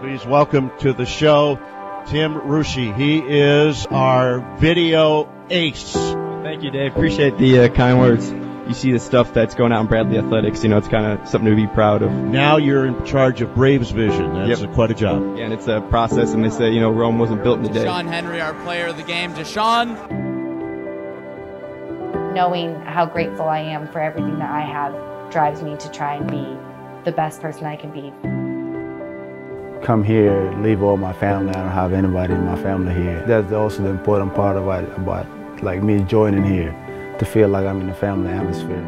Please welcome to the show Tim Reusche. He is our video ace. Thank you, Dave. Appreciate the uh, kind words. You see the stuff that's going out in Bradley Athletics. You know, it's kind of something to be proud of. Now you're in charge of Braves Vision. That's Yep. a- quite a job. Yeah, and it's a process, and they say, you know, Rome wasn't built in a day. Deshaun Henry, our player of the game. Deshaun, knowing how grateful I am for everything that I have drives me to try and be the best person I can be. Come here, leave all my family. I don't have anybody in my family here. That's also the important part about about like me joining here, to feel like I'm in a family atmosphere.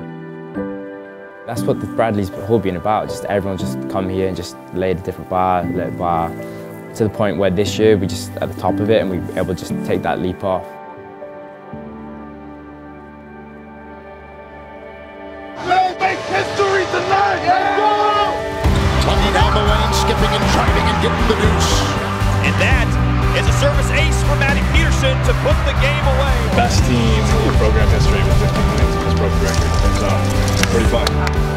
That's what the Bradley's whole been about. Just everyone just come here and just lay the different bar, let bar to the point where this year we just at the top of it and we were able to just take that leap off. Tugging getting the deuce. And that is a service ace for Matty Peterson to put the game away. best team in program history with 15 wins just broke the record. So pretty fun.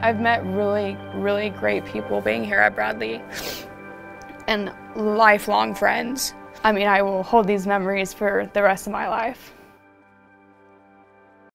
I've met really, really great people being here at Bradley and lifelong friends. I mean, I will hold these memories for the rest of my life.